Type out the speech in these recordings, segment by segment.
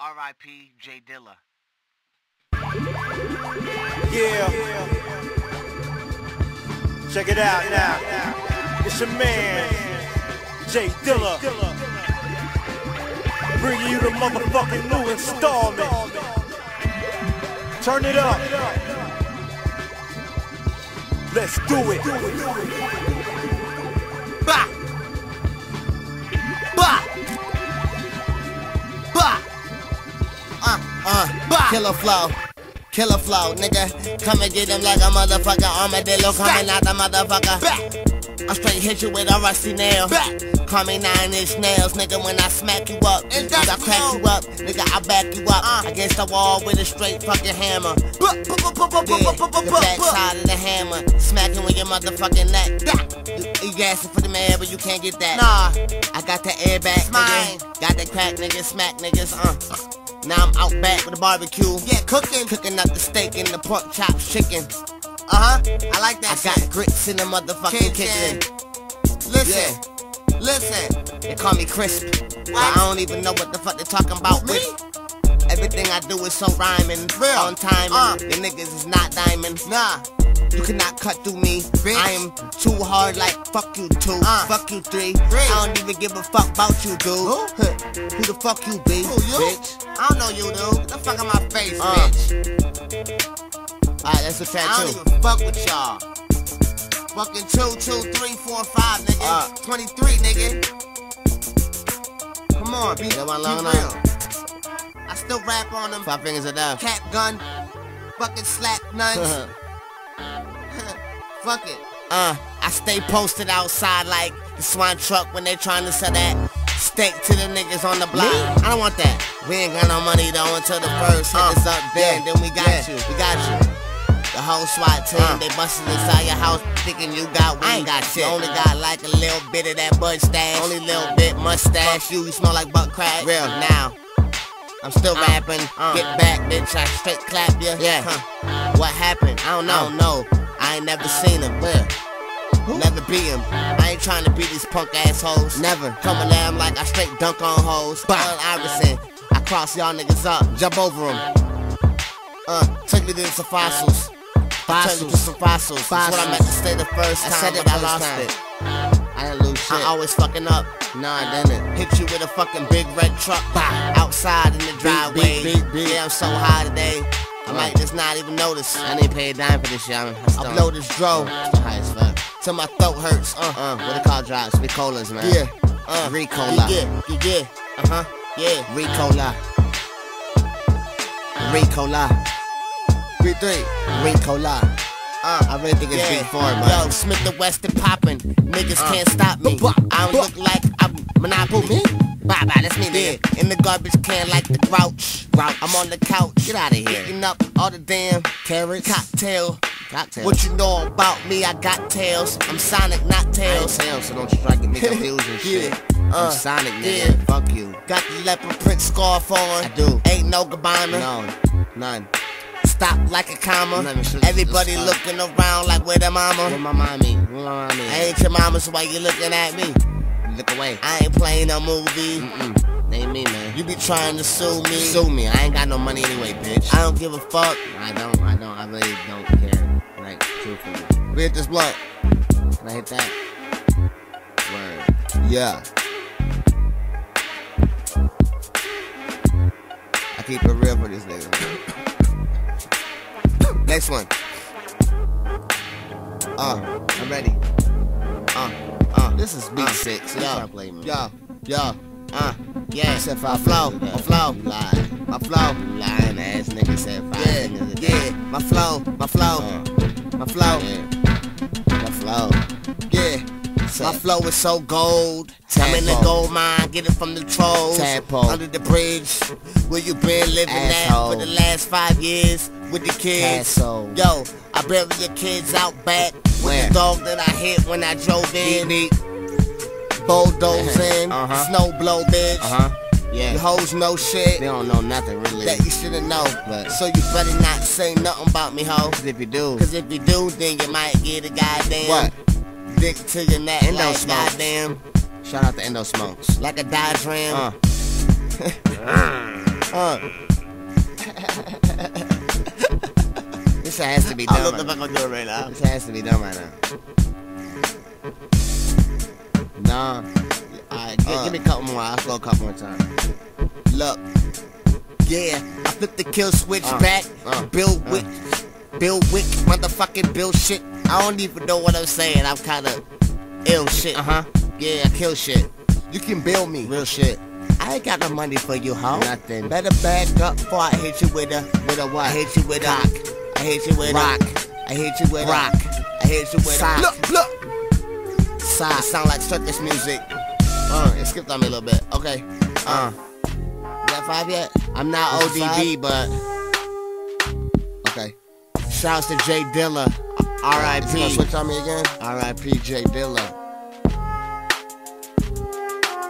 R.I.P. J Dilla. Yeah. Check it out now. It's your man, J Dilla. Bringing you the motherfucking new installment. Turn it up. Let's do it. Killer flow. Killer flow, nigga. Come and get him like a motherfucker armadillo coming out the motherfucker. Back! I straight hit you with a rusty nail. Back! Call me nine inch nails, nigga. When I smack you up, nigga, I crack you up, nigga. I back you up Uh. against the wall with a straight fucking hammer. Yeah, the back side of the hammer, smacking with your motherfucking neck. You, you asking for the man, but you can't get that. Nah, I got the airbag, Mine. nigga. Got the crack, nigga. Smack niggas, uh. Now I'm out back with a barbecue. Yeah, cooking. Cooking up the steak and the pork chops chicken. Uh huh. I like that. I that. got grits in the motherfucking Kitchen. kitchen. Listen. Listen. They call me crispy. But What? I don't even know what the fuck they're talking about. Me? with. Everything I do is so rhyming. Real. On time. Uh. Your niggas is not diamond. Nah. You cannot cut through me. Bitch. I am too hard like fuck you two. Uh. Fuck you three. Three. I don't even give a fuck about you, dude. Who? Who the fuck you be? Who, you? Bitch. I don't know you, dude. Get the fuck out my face, Uh. bitch. Alright, that's a track I don't two. even fuck with y'all. Fucking two, two, three, four, five, nigga. Uh. 23, nigga. Come on, be, be real. Still rap on them. Five fingers of death. Cap gun, fucking slap nuns. Fuck it. Uh, I stay posted outside like the swine truck when they trying to sell that steak to the niggas on the block. I don't want that. We ain't got no money though until the first hit Uh, us up there, yeah, then we got yeah. you. We got you. The whole SWAT team, Uh. they busted inside your house thinking you got weed. Got shit. Only got like a little bit of that bud stash. Only little bit mustache. You, you smell like butt crack. Real. Now. I'm still Uh, rapping. uh. Get back, bitch. I straight clap ya. Yeah. Huh. What happened? I don't know. I don't know. I ain't never seen him. Where? Never beat him. I ain't trying to beat these punk assholes. Never. Coming at him like I straight dunk on hoes. Allen Iverson. I cross y'all niggas up. Jump over them. Uh, take me to some fossils. Fossils. Take me to some fossils. That's what I meant to say the first time. I said it, but I lost lost it. I didn't lose shit. I always fucking up. Nah, I didn't. Hit you with a fucking big red truck. Bah. Outside in the driveway. beep, beep, beep. Yeah, I'm so high today. I might just not even notice. I didn't pay a dime for this shit. I'm, I blow this dro. High as fuck. Till my throat hurts. Uh, uh, what they call drops? Ricolas, man. Yeah. Uh, Ricola. Yeah, yeah, yeah. Uh-huh. Yeah. Ricola. Ricola. B3. Ricola. Uh, I really think it's Yeah. big forward, man. Yo, Smith the Western poppin'. Niggas can't stop me. Bah, I don't look like I'm Monopoly. Me? Bye bye, that's me. In the garbage can like the grouch. I'm on the couch. Get out of here. Eating up all the damn carrots. Cocktail. Cocktail. What you know about me? I got tails. I'm Sonic, not tails. I tails, so don't you try to me confused and shit. Uh, I'm Sonic, nigga. Yeah. Fuck you. Got the leopard print scarf on. I do. Ain't no Gabbana. No, none. Stop like a comma. Everybody looking around like where the mama. Where my mommy? Where my mommy? I ain't your mama, so why you looking at me? Look away. I ain't playing no movie. Mm-mm. Ain't me, man. You be trying to sue me. Sue me. I ain't got no money anyway, bitch. I don't give a fuck. I don't. I don't. I really don't care. Like, truthfully. We hit this blunt. Can I hit that? Word. Yeah. I keep it real for this nigga. Next one. Uh, I'm ready. Uh, uh, this is beat six. Yo, yo, yo, uh, yeah. Said five flow, my flow, lie, my flow, lying ass nigga said five yeah, yeah, my flow, my flow, my flow, my flow, yeah. My flow is so gold. I'm in the gold mine, get it from the trolls. Tadpole. Under the bridge, where you been living Asshole. at for the last five years with the kids. Asshole. Yo, I bury your kids out back with Where? the dog that I hit when I drove in. Bulldozing, Uh-huh. snow blow, bitch. Uh-huh. Yeah. You hoes know shit They don't know nothing really. that you shouldn't know. But- so you better not say nothing about me, ho. Cause if you do, Cause if you do, then you might get a goddamn What? Dick to your neck Endo like smoke. goddamn, shout out to Endo Smokes. like a diagram. Uh. Uh. this has to be done. I don't know if I'm gonna do right now. This has to be done right now. Nah. Alright, gi- Uh. give me a couple more. I'll go a couple more times. Look, yeah, I flipped the kill switch Uh, back. uh, Bill uh. Wick, Bill Wick, motherfucking Bill shit. I don't even know what I'm saying. I'm kind of ill shit. Uh huh. Yeah, I kill shit. You can bill me. Real shit. I ain't got no money for you, ho. Nothing. Better back up before I hit you with a With a what? I hit you with Cock. a I hit you with a Rock. a I hit you with a Rock. a I hit you with Sock. a Look, look. It Sock. sound like circus music. Uh, it skipped on me a little bit. Okay. Uh, You got five yet? I'm not ODB, but Okay. shouts to J Dilla. Is he gonna R.I.P. switch on me again? R.I.P. J Dilla.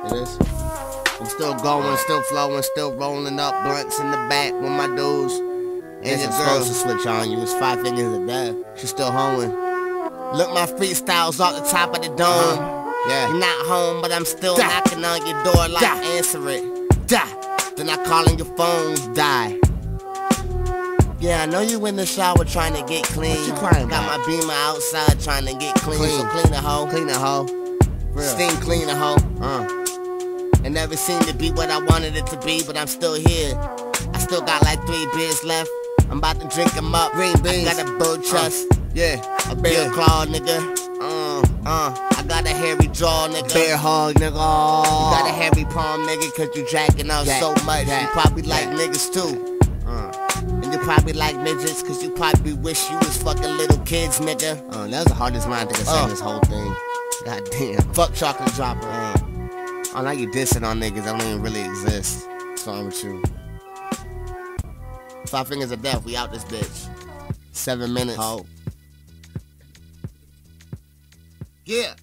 It is. I'm still going, still flowing, still rolling up blunts in the back with my dudes. And your it's supposed to switch on you. It's five fingers of death. She's still hoeing. Look, my freestyles off the top of the dome. Uh-huh. Yeah. You're not home, but I'm still Da. knocking on your door like Da. answer it. Da. Then I call on your phone. Die. Yeah, I know you in the shower trying to get clean. What you crying Got about? my beamer outside trying to get clean. Clean. So clean the hoe. Clean the hoe. Real. Steam clean the hoe. Uh. It never seemed to be what I wanted it to be, but I'm still here. I still got like three beers left. I'm about to drink 'em up. Green beans. I got a bird chest, Yeah. a bear yeah. claw, nigga. Uh. Uh, I got a hairy jaw, nigga. Bear hug, nigga. You got a hairy palm, nigga, cause you jacking out so much. you probably like niggas too. You probably like midgets, cause you probably wish you was fucking little kids, nigga. Oh, that was the hardest line to said Uh. this whole thing. God damn. Fuck Chocolate Droppa. Uh. Oh, now you dissing on niggas that don't even really exist. What's wrong with you? Five fingers of death, we out this bitch. Seven minutes. Oh. Yeah.